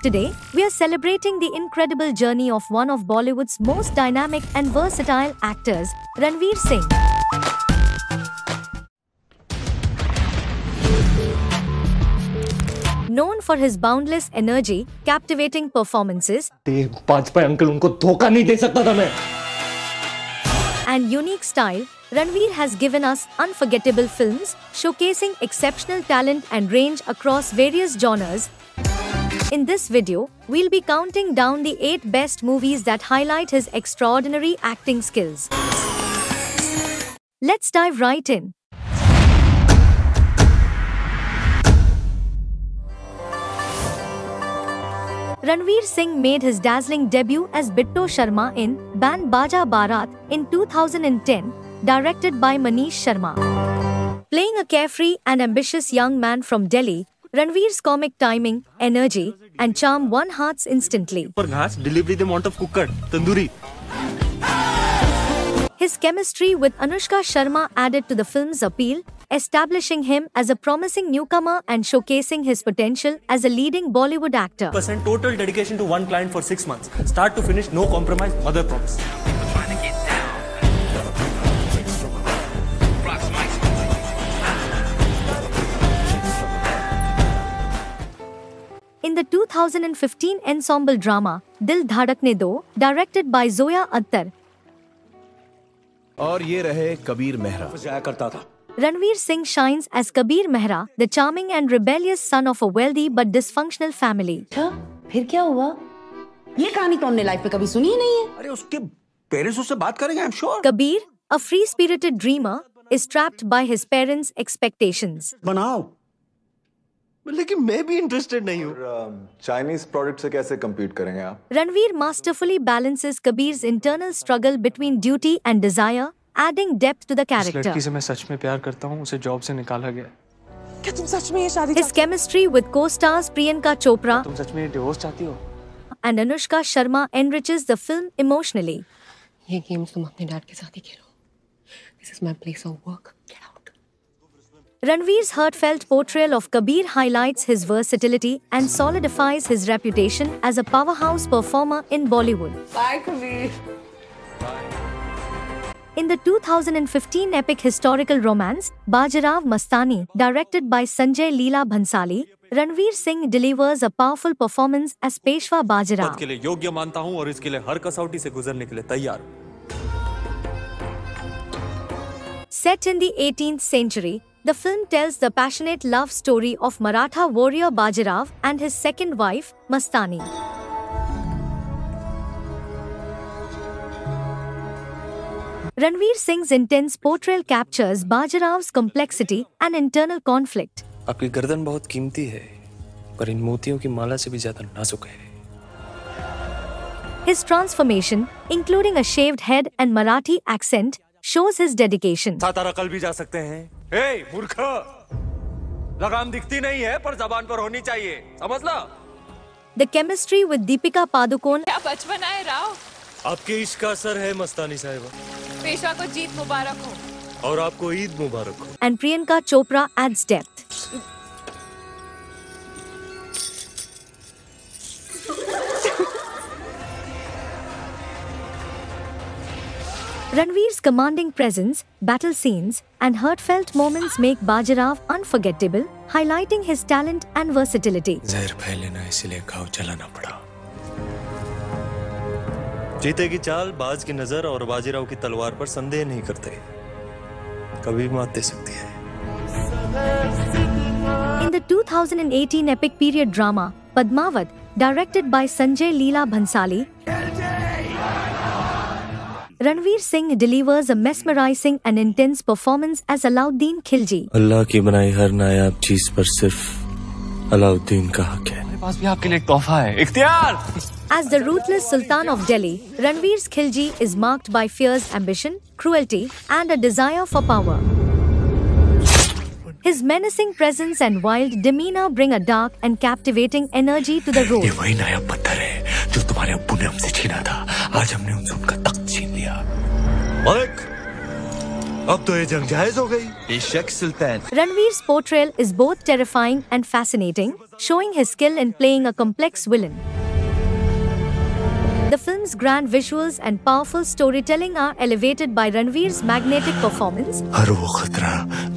Today, we are celebrating the incredible journey of one of Bollywood's most dynamic and versatile actors, Ranveer Singh. Known for his boundless energy, captivating performances, and unique style, Ranveer has given us unforgettable films, showcasing exceptional talent and range across various genres, in this video, we'll be counting down the 8 best movies that highlight his extraordinary acting skills. Let's dive right in. Ranveer Singh made his dazzling debut as Bitto Sharma in Band Baaja Baaraat in 2010, directed by Manish Sharma. Playing a carefree and ambitious young man from Delhi, Ranveer's comic timing, energy, and charm won hearts instantly. Delivery the amount of cooker, tandoori. His chemistry with Anushka Sharma added to the film's appeal, establishing him as a promising newcomer and showcasing his potential as a leading Bollywood actor. Percent total dedication to one client for six months, start to finish, no compromise, mother promise. The 2015 ensemble drama Dil Dhadakne Do, directed by Zoya Attar, और ये रहे कबीर मेहरा जाया करता था Ranveer Singh shines as Kabir Mehra, the charming and rebellious son of a wealthy but dysfunctional family. अच्छा फिर क्या हुआ ये कहानी तो हमने लाइफ में कभी सुनी ही नहीं है अरे उसके पेरेंट्स उससे बात करेंगे I am sure Kabir, a free spirited dreamer, is trapped by his parents' expectations. बनाओ लेकिन मैं भी इंटरेस्टेड नहीं हूँ। चाइनीज़ प्रोडक्ट um, से कैसे कम्पीट करेंगे आप? Ranveer masterfully balances Kabir internal struggle between duty and desire adding depth to the character लड़की से मैं सच में प्यार करता हूँ उसे जॉब से निकाला गया। क्या तुम सच में ये शादी इस chemistry with co stars Priyanka Chopra तुम सच में डिवोर्स चाहती हो? And Anushka Sharma enriches the film emotionally ये गेम्स तुम अपने डैड के साथ ही खेलो। This is my place of work Ranveer's heartfelt portrayal of Kabir highlights his versatility and solidifies his reputation as a powerhouse performer in Bollywood. Bye, Kabir. In the 2015 epic historical romance, Bajirao Mastaani, directed by Sanjay Leela Bhansali, Ranveer Singh delivers a powerful performance as Peshwa Bajirao Set in the 18th century, the film tells the passionate love story of Maratha warrior Bajirao and his second wife, Mastani. Ranveer Singh's intense portrayal captures Bajirao's complexity and internal conflict. आपकी गर्दन बहुत कीमती है पर इन मोतियों की माला से भी ज्यादा नाजुक है His transformation, including a shaved head and Marathi accent, shows his dedication. Satara कल भी जा सकते हैं। हे मूर्ख! लगाम दिखती नहीं है पर जबान पर होनी चाहिए। समझ ला The chemistry with Deepika Padukone क्या बचपन आए राव? आपके इश्क का असर है मस्तानी साहिबा। पेशवा को जीत मुबारक हो। और आपको ईद मुबारक हो। And Priyanka Chopra adds depth. Ranveer's commanding presence, battle scenes, and heartfelt moments make Bajirao unforgettable, highlighting his talent and versatility. जीते की चाल बाज की नजर और बाजीराव की तलवार पर संदेह नहीं करते कभी मात दे सकती है In the 2018 epic period drama Padmaavat, directed by Sanjay Leela Bhansali, Ranveer Singh delivers a mesmerizing and intense performance as Alauddin Khilji. अल्लाह की बनाई हर नायाब चीज पर सिर्फ अलाउद्दीन का हक है मेरे पास भी आपके लिए एक तोहफा है इख्तियार As the ruthless Sultan of Delhi, Ranveer's Khilji is marked by fierce ambition, cruelty, and a desire for power. His menacing presence and wild demeanor bring a dark and captivating energy to the role. ये वही नायाब पत्थर है जो तुम्हारे अब्बू ने हमसे छीना था आज हमने उनसे उनका तख्त लिया मालिक अब तो ये जंग जायज़ हो गई बेशक सुल्तान Ranveer's portrayal is both terrifying and fascinating, showing his skill in playing a complex villain. The film's grand visuals and powerful storytelling are elevated by Ranveer's magnetic performance, हर वो खतरा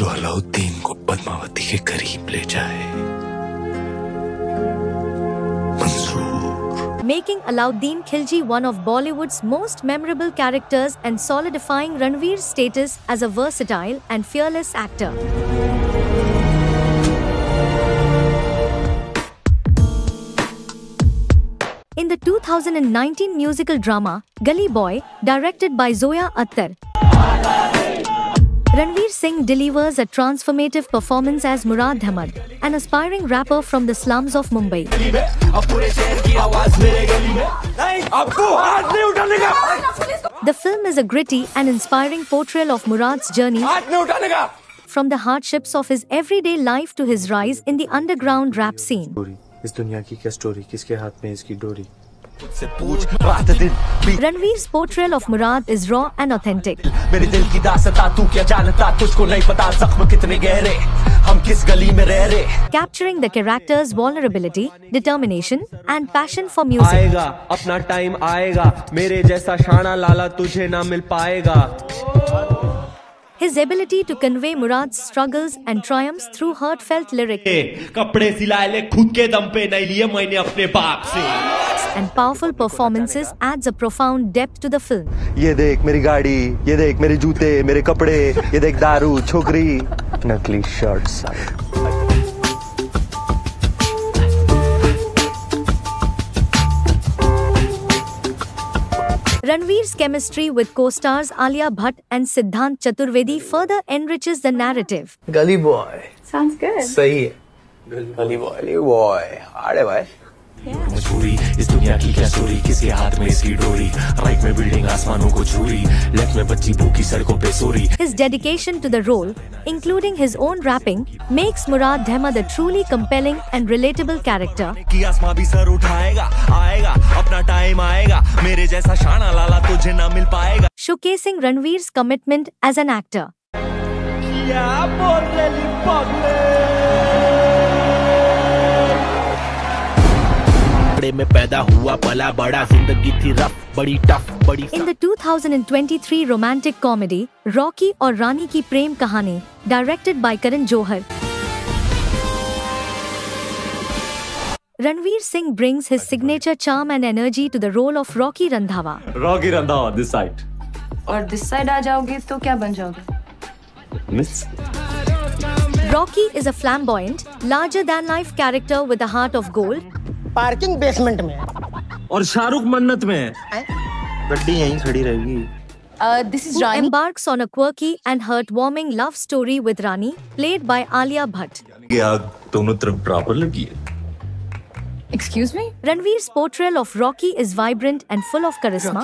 जो अलाउद्दीन को पद्मावती के करीब ले जाए making Alauddin Khilji one of Bollywood's most memorable characters and solidifying Ranveer's status as a versatile and fearless actor. In the 2019 musical drama Gully Boy, directed by Zoya Akhtar, Ranveer Singh delivers a transformative performance as Murad Hamad, an aspiring rapper from the slums of Mumbai. The film is a gritty and inspiring portrayal of Murad's journey from the hardships of his everyday life to his rise in the underground rap scene. इस दुनिया की क्या story किसके हाथ में इसकी डोरी Ranveer portrayal of Murad is raw and authentic मेरे दिल की दासता तू क्या जानता? तुझको नहीं पता जख्म कितने गहरे। हम किस गली में रह रहे? Capturing the character's vulnerability determination and passion for music आएगा अपना टाइम आएगा। मेरे जैसा शाना लाला तुझे ना मिल पाएगा। His ability to convey Murad's struggles and triumphs through heartfelt lyrics कपड़े सिलाए ले खुद के दम पे नहीं लिए मैंने अपने बाप से and powerful performances adds a profound depth to the film. ये देख मेरी गाड़ी ये देख मेरे जूते मेरे कपड़े ये देख दारू छोकरी नकली shirt Ranveer's chemistry with co-stars Alia Bhatt and Siddhant Chaturvedi further enriches the narrative. Gully boy. Sounds good. Sahi. Gully boy. Gully boy. Are bhai. मजबूरी इस दुनिया की क्या चोरी किसके हाथ में इसकी डोरी? राइट में बिल्डिंग आसमानों को छूरी। लेफ़्ट में बच्ची भूखी सड़कों पे sorry. His dedication to the role including his own rapping makes Murad Ahmed truly compelling and relatable character की आसमा भी सर उठाएगा आएगा अपना टाइम आएगा। मेरे जैसा शाना लाला तुझे न मिल पाएगा। Showcasing Ranveer commitment as an actor कपड़े में पैदा हुआ पला बड़ा ज़िंदगी थी रफ बड़ी टफ बड़ी In the 2023 romantic comedy Rocky और रानी की प्रेम कहानी, directed by Karan Johar, Ranveer Singh brings his signature charm and energy to the role of Rocky Randhawa. Rocky Randhawa this side और दिस साइड आ जाओगे तो क्या बन जाओगे miss Rocky is a flamboyant, larger than life character with a heart of gold parking basement में है और शाहरुख मन्नत में गड्डी यहीं खड़ी रहेगी Uh, this is who Rani. embarks on a quirky and heartwarming love story with Rani, played by Alia Bhatt. आग दोनों तरफ़ बराबर लगी है excuse me Ranveer's portrayal of Rocky is vibrant and full of charisma.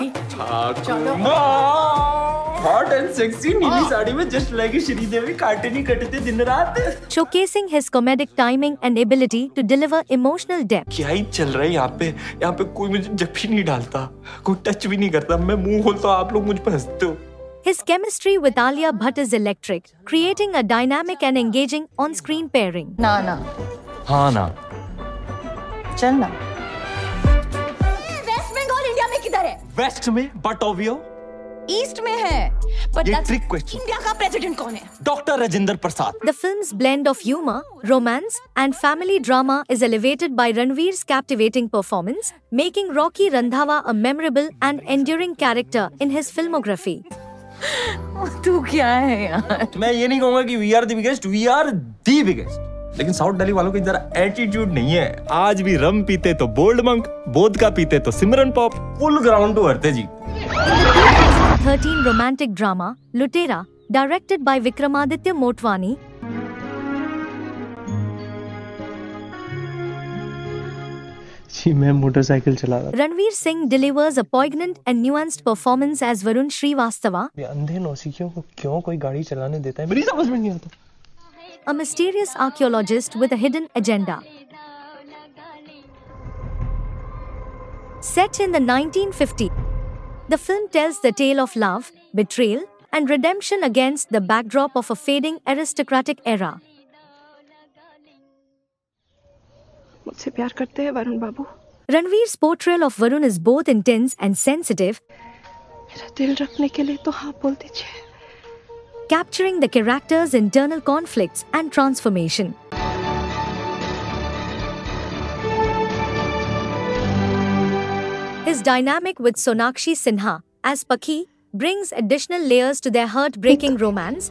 Hot and sexy नीली साड़ी में just like Sridevi काटे नहीं कटते दिन रात showcasing his comedic timing and ability to deliver emotional depth. क्या ही चल रहा है यहाँ पे यहाँ पे कोई मुझे जब भी नहीं डालता कोई टच भी नहीं करता मैं मुँह खोलता हूँ आप लोग मुझ पे हँसते हो His chemistry with Alia Bhatt is electric, creating a dynamic and engaging on-screen pairing. ना ना हाँ ना चलना। वेस्ट बंगाल इंडिया में किधर है? वेस्ट में बट ऑबियो ईस्ट में है बट ये ट्रिक क्वेश्चन इंडिया का प्रेसिडेंट कौन है? Doctor Rajendra Prasad the film's blend of humour romance and family drama is elevated by Ranveer captivating performance making Rocky Randhawa a memorable and enduring character in his filmography तू क्या है यार? मैं ये नहीं कहूँगा कि we are the biggest we are the biggest लेकिन साउथ दिल्ली वालों की जरा एटीट्यूड नहीं है। आज भी रम पीते तो बोल्ड मंक बोध का पीते तो Simran pop. Full ground to earth G thirteen romantic drama Lootera directed by Vikramaditya Motwane motorcycle चला रहा Ranveer Singh delivers a poignant and nuanced performance as Varun Shrivastava अंधे नौसिखियों को क्यों कोई गाड़ी चलाने देता है? मेरी समझ में नहीं आता। a mysterious archaeologist with a hidden agenda. Set in the 1950s, the film tells the tale of love, betrayal, and redemption against the backdrop of a fading aristocratic era. मुझसे प्यार करते हैं वरुण बाबू Ranveer's portrayal of Varun is both intense and sensitive, मेरा दिल रखने के लिए तो हाँ बोल दीजिए capturing the character's internal conflicts and transformation. His dynamic with Sonakshi Sinha as Pakhi brings additional layers to their heartbreaking romance.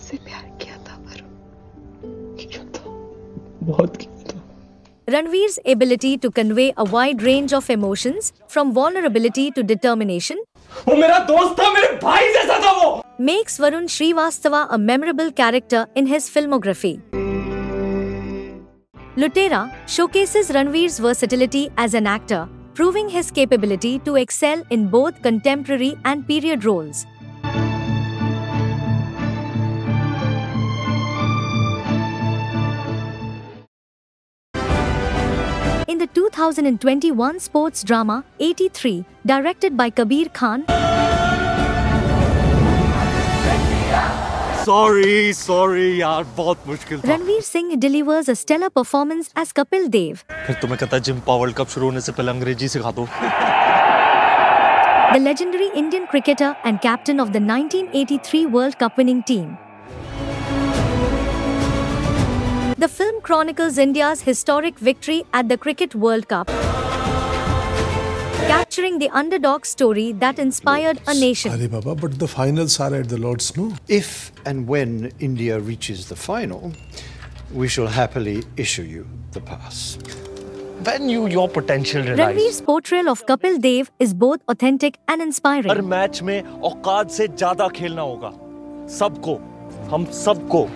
Ranveer's ability to convey a wide range of emotions, from vulnerability to determination, वो मेरा दोस्त था मेरे भाई जैसा था वो makes Varun Srivastava a memorable character in his filmography. Lootera showcases Ranveer's versatility as an actor, proving his capability to excel in both contemporary and period roles. In the 2021 sports drama 83, directed by Kabir Khan, sorry sorry यार बहुत मुश्किल था Ranveer Singh delivers a stellar performance as Kapil Dev. फिर तुम्हें कहता है gym world cup शुरू होने से पहले अंग्रेजी सिखा दो the legendary Indian cricketer and captain of the 1983 World Cup winning team. The film chronicles India's historic victory at the Cricket World Cup, capturing the underdog story that inspired a nation. Hare Baba, but the finals are at the Lord's, no? If and when India reaches the final, we shall happily issue you the pass. When you your potential realize Ranveer's portrayal of Kapil Dev is both authentic and her inspiring. Match में औकात से ज्यादा खेलना होगा सबको हम सबको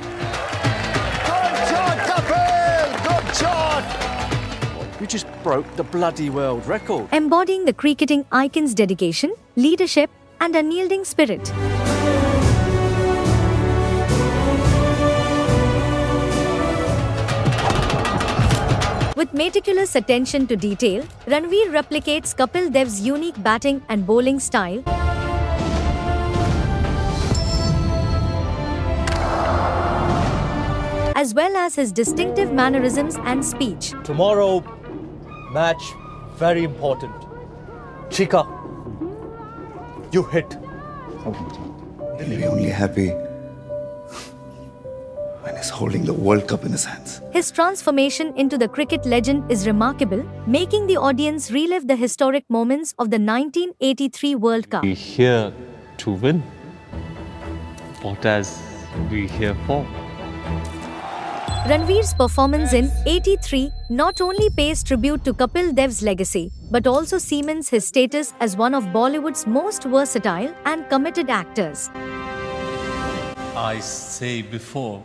You just broke the bloody world record. embodying the cricketing icon's dedication, leadership, and unyielding spirit. With meticulous attention to detail, Ranveer replicates Kapil Dev's unique batting and bowling style. As well as his distinctive mannerisms and speech. tomorrow match very important Chika you hit He'll be only happy when he's holding the World Cup in his hands. His transformation into the cricket legend is remarkable, making the audience relive the historic moments of the 1983 World Cup. We're here to win. What as we here for? Ranveer's performance in 83 not only pays tribute to Kapil Dev's legacy, but also cements his status as one of Bollywood's most versatile and committed actors. I say before,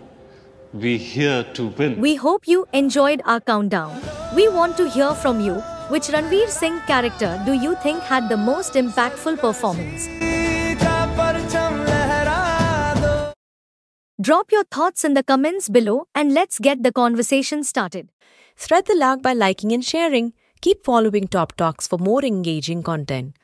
we here to win. We hope you enjoyed our countdown. We want to hear from you. Which Ranveer Singh character do you think had the most impactful performance? Drop your thoughts in the comments below and let's get the conversation started. Spread the lag by liking and sharing. Keep following Top Talks for more engaging content.